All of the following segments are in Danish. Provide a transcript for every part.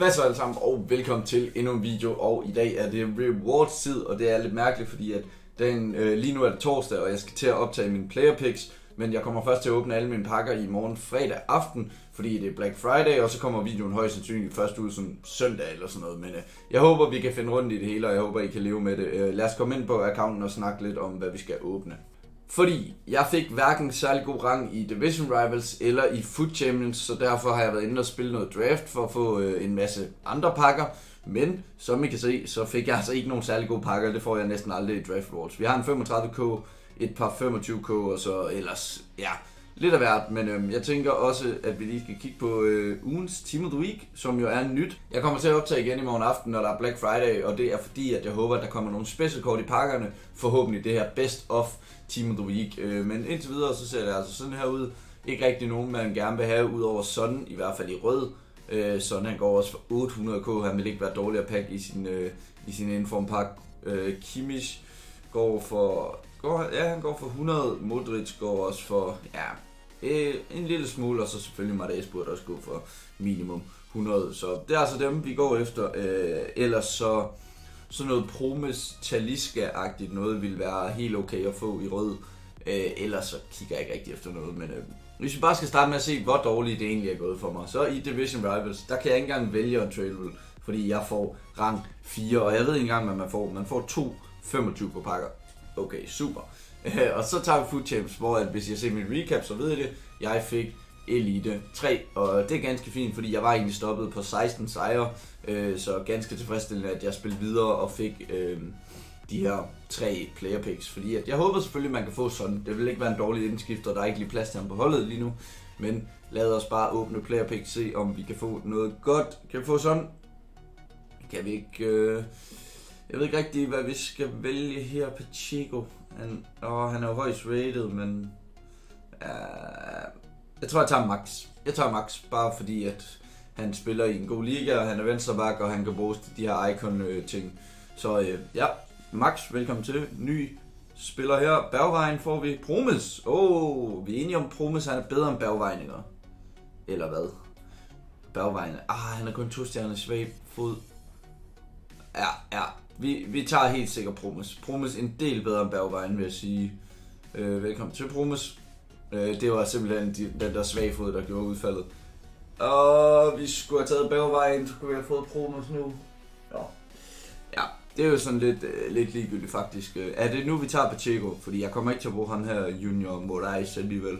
Hvad så alle sammen, og velkommen til endnu en video, og i dag er det rewards tid, og det er lidt mærkeligt, fordi at den, øh, lige nu er det torsdag, og jeg skal til at optage mine player picks, men jeg kommer først til at åbne alle mine pakker i morgen fredag aften, fordi det er Black Friday, og så kommer videoen højst sandsynligt først ud som søndag eller sådan noget, men øh, jeg håber, vi kan finde rundt i det hele, og jeg håber, I kan leve med det. Øh, lad os komme ind på accounten og snakke lidt om, hvad vi skal åbne. Fordi jeg fik hverken særlig god rang i Division Rivals eller i Foot Champions, så derfor har jeg været inde og spille noget draft for at få øh, en masse andre pakker. Men som I kan se, så fik jeg altså ikke nogen særlig gode pakker. Det får jeg næsten aldrig i Draft Rewards. Vi har en 35k, et par 25k og så ellers, ja, lidt af hvert. Men øhm, jeg tænker også, at vi lige skal kigge på øh, ugens Team of the Week, som jo er nyt. Jeg kommer til at optage igen i morgen aften, når der er Black Friday, og det er fordi, at jeg håber, at der kommer nogle specialkort i pakkerne. Forhåbentlig det her Best of Team of the Week. Øh, men indtil videre, så ser det altså sådan her ud. Ikke rigtig nogen, man gerne vil have, udover sådan, i hvert fald i rød. Øh, sådan han går også for 800k, han vil ikke være dårlig at pakke i sin, øh, i sin informpakke. Øh, Kimmich går for, går, ja, han går for 100, Modric går også for, ja, øh, en lille smule, og så selvfølgelig Martes der også gå for minimum 100. Så det er altså dem, vi går efter. Øh, ellers så sådan noget Promes Taliska-agtigt noget vil være helt okay at få i rød. Øh, ellers så kigger jeg ikke rigtig efter noget, men øh, hvis vi bare skal starte med at se, hvor dårligt det egentlig er gået for mig, så i Division Rivals, der kan jeg ikke engang vælge en trade fordi jeg får rang 4, og jeg ved ikke engang, hvad man får. Man får to 25 på pakker. Okay, super. og så tager vi Food Champs, hvor at hvis jeg ser min recap, så ved jeg det. Jeg fik Elite 3, og det er ganske fint, fordi jeg var egentlig stoppet på 16 sejre, øh, så ganske tilfredsstillende, at jeg spillede videre og fik øh, de her tre player picks, fordi at jeg håber selvfølgelig, at man kan få sådan. Det vil ikke være en dårlig indskift, og der er ikke lige plads til ham på holdet lige nu, men lad os bare åbne player picks, se om vi kan få noget godt. Kan vi få sådan? Kan vi ikke... Øh... Jeg ved ikke rigtig, hvad vi skal vælge her. Pacheco. Han, åh, han er jo højst rated, men... Uh, jeg tror, jeg tager Max. Jeg tager Max, bare fordi, at han spiller i en god liga, og han er venstreback, og han kan bruges til de her icon-ting. Øh, Så uh, ja, Max, velkommen til. Ny spiller her. Bergvejen får vi. Promes. Åh, oh, vi er enige om, Promes han er bedre end Bergvejninger. Eller hvad? Bergvejen. Ah, han er kun to stjerner svag fod. Ja, ja. Vi, vi tager helt sikkert Promes. Promes en del bedre end Bergvejen, vil jeg sige. Øh, velkommen til Promes. Øh, det var simpelthen de, den der svage fod, der gjorde udfaldet. Og vi skulle have taget Bergvejen, så skulle vi have fået Promes nu. Ja. Ja, det er jo sådan lidt, øh, lidt ligegyldigt faktisk. Øh, er det nu, vi tager Pacheco? Fordi jeg kommer ikke til at bruge ham her, Junior Moraes alligevel.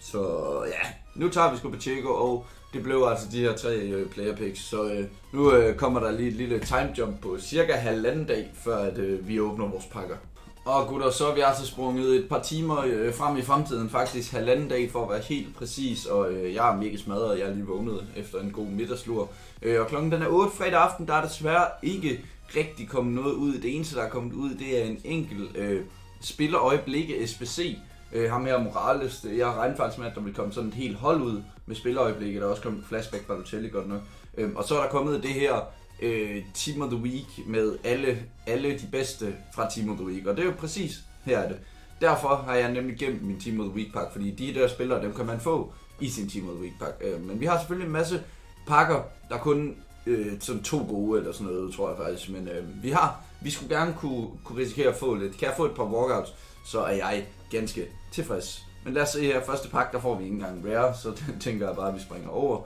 Så ja, nu tager vi sgu Pacheco, og det blev altså de her tre øh, player picks. Så øh, nu øh, kommer der lige et lille time jump på cirka halvanden dag, før at, øh, vi åbner vores pakker. Og gutter, så er vi altså sprunget et par timer øh, frem i fremtiden, faktisk halvanden dag for at være helt præcis, og øh, jeg er mega smadret, jeg er lige vågnet efter en god middagslur. Øh, og klokken den er 8 fredag aften, der er desværre ikke rigtig kommet noget ud. Det eneste, der er kommet ud, det er en enkelt øh, spillerøjeblikke SBC, Øh, ham her Morales, øh, jeg regnede faktisk med, at der ville komme sådan et helt hold ud med spiløjeblikket, Der er også kommet flashback fra Lutelli godt nok. Øh, og så er der kommet det her øh, Team of the Week med alle, alle de bedste fra Team of the Week. Og det er jo præcis her er det. Derfor har jeg nemlig gemt min Team of the Week pakke, fordi de der spillere, dem kan man få i sin Team of the Week pakke. Øh, men vi har selvfølgelig en masse pakker, der kun øh, sådan to gode eller sådan noget, tror jeg faktisk. Men øh, vi har, vi skulle gerne kunne, kunne risikere at få lidt. Kan jeg få et par walkouts, så er jeg ganske tilfreds. Men lad os se her, første pakke, der får vi ikke engang rare, så den tænker jeg bare, at vi springer over.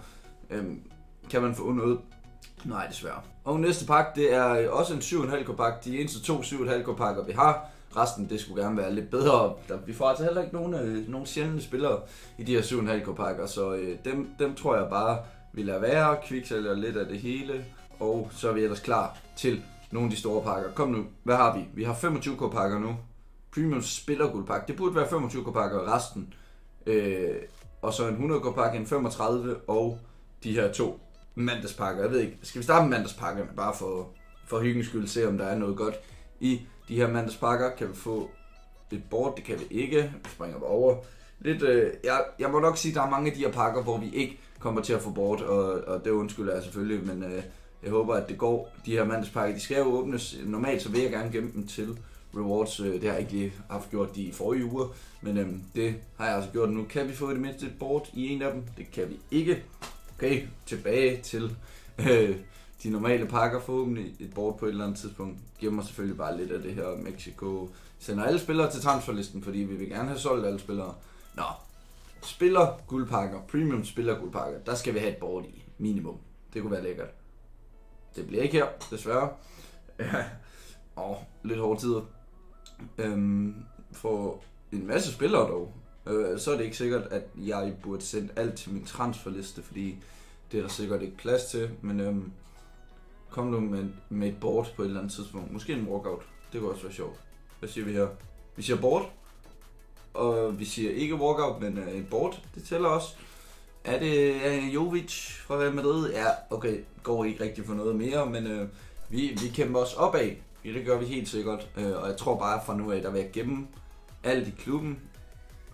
Øhm, kan man få noget? Nej, desværre. Og næste pakke, det er også en 7,5 k pakke. De eneste to 7,5 k pakker, vi har. Resten, det skulle gerne være lidt bedre. Der, vi får altså heller ikke nogen, øh, nogen sjældne spillere i de her 7,5 k pakker, så øh, dem, dem tror jeg bare, vi lader være. Kviksælger lidt af det hele. Og så er vi ellers klar til nogle af de store pakker. Kom nu, hvad har vi? Vi har 25 k pakker nu. Premium spillerguldpakke. Det burde være 25 k resten. Øh, og så en 100 guldpakke, pakke, en 35 og de her to mandagspakker. Jeg ved ikke, skal vi starte med mandagspakkerne, bare for, for hyggens skyld, se om der er noget godt i de her mandagspakker. Kan vi få et board? Det kan vi ikke. Vi springer bare over. Lidt, øh, jeg, jeg må nok sige, at der er mange af de her pakker, hvor vi ikke kommer til at få board, og, og det undskylder jeg selvfølgelig, men øh, jeg håber, at det går. De her mandagspakker, de skal jo åbnes. Normalt så vil jeg gerne gemme dem til rewards. Øh, det har jeg ikke lige haft gjort de i forrige uger, men øhm, det har jeg altså gjort nu. Kan vi få det mindste et board i en af dem? Det kan vi ikke. Okay, tilbage til Øh, de normale pakker forhåbentlig et board på et eller andet tidspunkt. Giver mig selvfølgelig bare lidt af det her Mexico. Sender alle spillere til transferlisten, fordi vi vil gerne have solgt alle spillere. Nå, spiller guldpakker, premium spiller guldpakker, der skal vi have et board i, minimum. Det kunne være lækkert. Det bliver ikke her, desværre. og lidt hårde tider. Øhm, for en masse spillere dog, øh, så er det ikke sikkert, at jeg burde sende alt til min transferliste, fordi det er der sikkert ikke plads til, men øhm, kom nu med, med et board på et eller andet tidspunkt. Måske en walkout. Det kunne også være sjovt. Hvad siger vi her? Vi siger board, og vi siger ikke walkout, men øh, et board. Det tæller også. Er det øh, Jovic fra Real Madrid? Ja, okay, går ikke rigtig for noget mere, men øh, vi, vi kæmper os opad. Ja, det gør vi helt sikkert. Øh, og jeg tror bare fra nu af, der vil jeg gemme alt i klubben.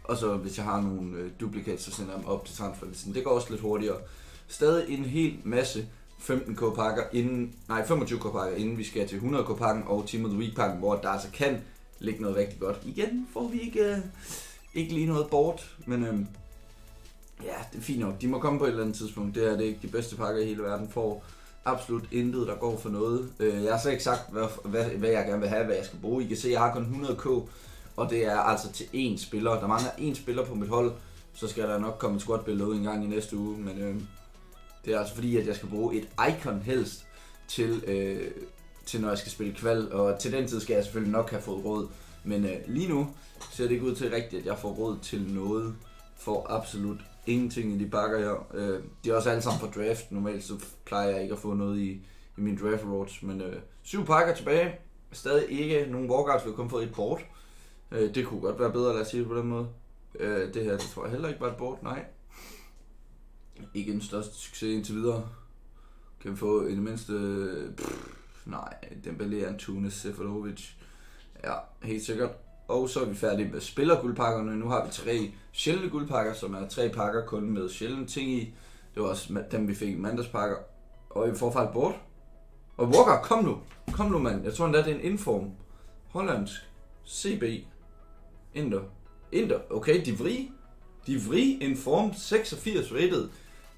Og så hvis jeg har nogle øh, duplikater, så sender jeg dem op til transferlisten. Det går også lidt hurtigere. Stadig en hel masse 15k pakker inden, nej 25k pakker inden vi skal til 100k pakken og Team of the Week pakken, hvor der altså kan ligge noget rigtig godt. Igen får vi ikke, øh, ikke lige noget bort, men øh, ja, det er fint nok. De må komme på et eller andet tidspunkt. Det er det ikke de bedste pakker i hele verden får absolut intet, der går for noget. Øh, jeg har så ikke sagt, hvad, hvad, hvad jeg gerne vil have, hvad jeg skal bruge. I kan se, jeg har kun 100k, og det er altså til én spiller. Der mangler én spiller på mit hold, så skal der nok komme et squad billede en gang i næste uge, men øh, det er altså fordi, at jeg skal bruge et icon helst til, øh, til når jeg skal spille kval, og til den tid skal jeg selvfølgelig nok have fået råd. Men øh, lige nu ser det ikke ud til rigtigt, at jeg får råd til noget for absolut ingenting i de bakker her. Øh, de er også alle sammen på draft. Normalt så plejer jeg ikke at få noget i, i min draft rewards, men øh, syv pakker tilbage. Stadig ikke nogen walkouts, vi har kun fået et board. Øh, det kunne godt være bedre, lad os sige det på den måde. Øh, det her, det tror jeg heller ikke var et board, nej ikke den største succes indtil videre. Kan vi få i det mindste... Øh, pff, nej, Dembélé, Antunes, Seferovic. Ja, helt sikkert. Og så er vi færdige med spillerguldpakkerne. Nu har vi tre sjældne guldpakker, som er tre pakker kun med sjældne ting i. Det var også dem, vi fik i mandagspakker. Og i faktisk bort. Og Walker, kom nu. Kom nu, mand. Jeg tror endda, det er en inform. Hollandsk. CB. Inder. Inder. Okay, de vri. De vri inform 86 rated.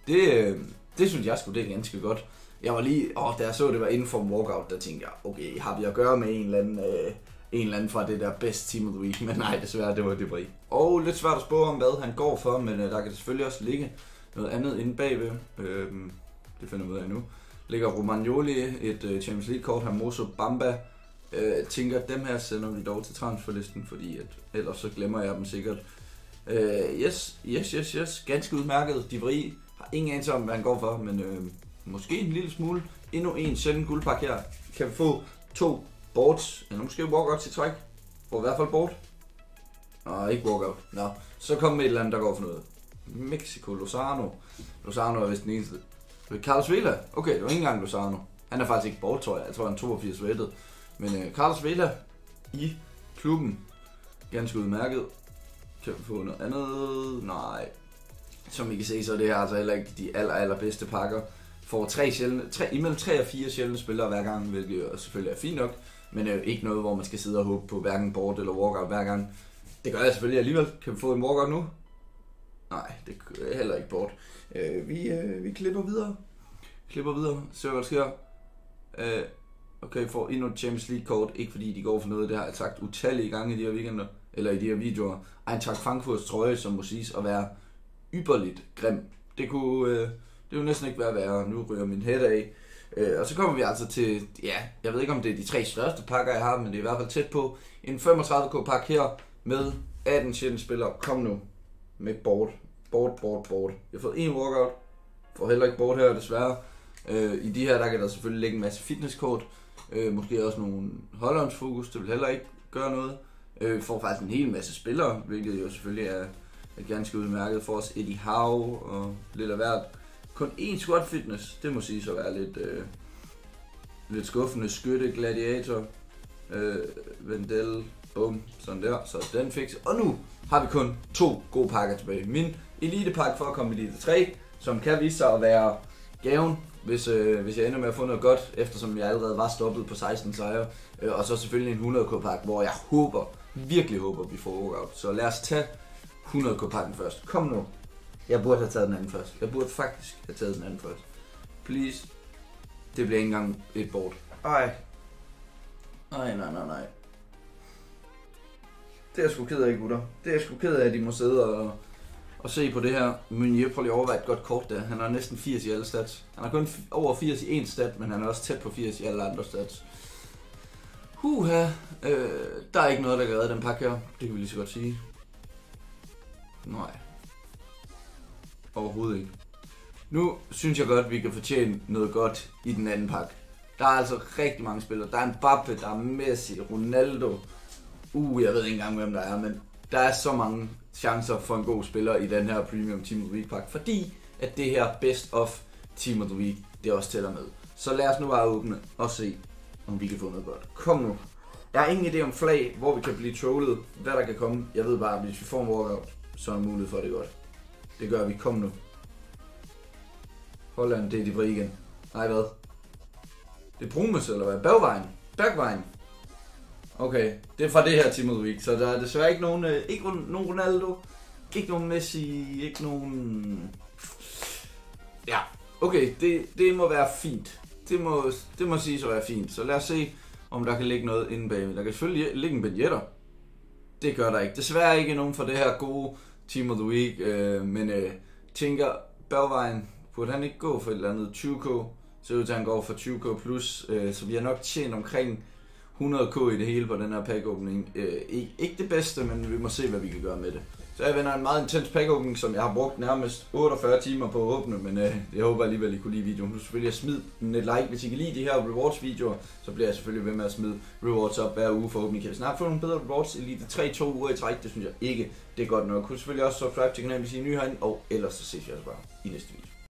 Det, øh, det synes jeg skulle det er ganske godt. Jeg var lige, åh, da jeg så, det var inden for en walkout, der tænkte jeg, okay, har vi at gøre med en eller anden, øh, en eller anden fra det der best team of the week, men nej, desværre, det var det brig. Og lidt svært at spå om, hvad han går for, men øh, der kan selvfølgelig også ligge noget andet inde bagved. Øh, det finder vi ud af nu. Ligger Romagnoli, et øh, Champions League-kort, Hermoso Bamba. Øh, tænker, at dem her sender vi dog til transferlisten, fordi at, ellers så glemmer jeg dem sikkert. Øh, yes, yes, yes, yes. Ganske udmærket. De Vri har ingen anelse om, hvad han går for, men øh, måske en lille smule. Endnu en sjælden guldpakke her. Kan vi få to boards, eller måske walkout til træk. For i hvert fald board. Nå, ikke walkout. Nå, så kommer et eller andet, der går for noget. Mexico, Lozano. Lozano er vist den eneste. Øh, Carlos Vela. Okay, det var ikke engang Lozano. Han er faktisk ikke board, tror jeg. Jeg tror, han er 82 rated. Men øh, Carlos Vela i klubben. Ganske udmærket. Kan vi få noget andet? Nej, som I kan se, så er det her altså heller ikke de aller, allerbedste pakker. Får tre sjældne, tre, imellem 3 og 4 sjældne spillere hver gang, hvilket jo selvfølgelig er fint nok. Men øh, ikke noget, hvor man skal sidde og håbe på hverken board eller walkout hver gang. Det gør jeg selvfølgelig alligevel. Kan vi få en walkout nu? Nej, det er heller ikke board. Øh, vi, øh, vi klipper videre. Klipper videre. Ser hvad der sker. Øh, okay, får endnu et Champions League kort. Ikke fordi de går for noget, det har jeg sagt utallige gange i de her weekender. Eller i de her videoer. Eintracht Frankfurts trøje, som må siges at være ypperligt grim. Det kunne, øh, det kunne næsten ikke være værre. Nu ryger min head af. Øh, og så kommer vi altså til, ja, jeg ved ikke om det er de tre største pakker, jeg har, men det er i hvert fald tæt på. En 35k pakke her med 18 sjældne spillere. Kom nu med board. Board, board, board. Jeg har fået en workout. Får heller ikke board her, desværre. Øh, I de her, der kan der selvfølgelig ligge en masse fitnesskort. Øh, måske også nogle Hollands det vil heller ikke gøre noget. Øh, får faktisk en hel masse spillere, hvilket jo selvfølgelig er, er ganske udmærket for os. Eddie Howe og lidt af hvert. Kun én squat fitness, det må sige så være lidt, øh, lidt skuffende. Skytte, gladiator, øh, Vendel, bum, sådan der. Så den fik Og nu har vi kun to gode pakker tilbage. Min elitepakke for at komme i Elite 3, som kan vise sig at være gaven, hvis, øh, hvis jeg ender med at få noget godt, eftersom jeg allerede var stoppet på 16 sejre. Øh, og så selvfølgelig en 100k pakke, hvor jeg håber, virkelig håber, vi får walkout. Så lad os tage 100k pakken først. Kom nu. Jeg burde have taget den anden først. Jeg burde faktisk have taget den anden først. Please. Det bliver ikke engang et board. Ej. Nej, nej, nej, nej. Det er jeg sgu ked af, gutter. Det er jeg sgu ked af, at de må sidde og, og se på det her. Meunier, prøv lige at overveje et godt kort der. Han har næsten 80 i alle stats. Han har kun over 80 i én stat, men han er også tæt på 80 i alle andre stats. Huha, øh, der er ikke noget, der kan redde den pakke her. Det kan vi lige så godt sige. Nej. Overhovedet ikke. Nu synes jeg godt, at vi kan fortjene noget godt i den anden pakke. Der er altså rigtig mange spillere. Der er en Mbappe, der er Messi, Ronaldo. Uh, jeg ved ikke engang, hvem der er, men der er så mange chancer for en god spiller i den her Premium Team of the Week pakke, fordi at det her Best of Team of the Week, det også tæller med. Så lad os nu bare åbne og se, om vi kan få noget godt. Kom nu. Jeg har ingen idé om flag, hvor vi kan blive trollet, hvad der kan komme. Jeg ved bare, at hvis vi får en walkout, så er der mulighed for det godt. Det gør vi. Kom nu. Holland, det er de igen. Nej, hvad? Det er Brumes, eller hvad? Bagvejen? Bagvejen? Okay, det er fra det her Team of the Week, så der er desværre ikke nogen, øh, ikke nogen Ronaldo, ikke nogen Messi, ikke nogen... Ja, okay, det, det må være fint. Det må, det må sige så være fint. Så lad os se, om der kan ligge noget inde bagved. Der kan selvfølgelig ligge en Benjetter. Det gør der ikke. Desværre ikke nogen for det her gode Team of the Week, øh, men øh, tænker, Bagvejen, burde han ikke gå for et eller andet 20k? Så ud til, at han går for 20k plus, øh, så vi har nok tjent omkring 100k i det hele på den her packåbning. Øh, ikke, ikke det bedste, men vi må se, hvad vi kan gøre med det. Så jeg vender en meget intens packåbning, som jeg har brugt nærmest 48 timer på at åbne, men øh, jeg håber alligevel, I kunne lide videoen. Husk selvfølgelig at smide en like, hvis I kan lide de her rewards-videoer, så bliver jeg selvfølgelig ved med at smide rewards op hver uge for åbning. Kan vi snart få nogle bedre rewards i lige de 3-2 uger i træk? Det synes jeg ikke, det er godt nok. Husk selvfølgelig også subscribe til kanalen, hvis I er nye herinde, og ellers så ses vi altså bare i næste video.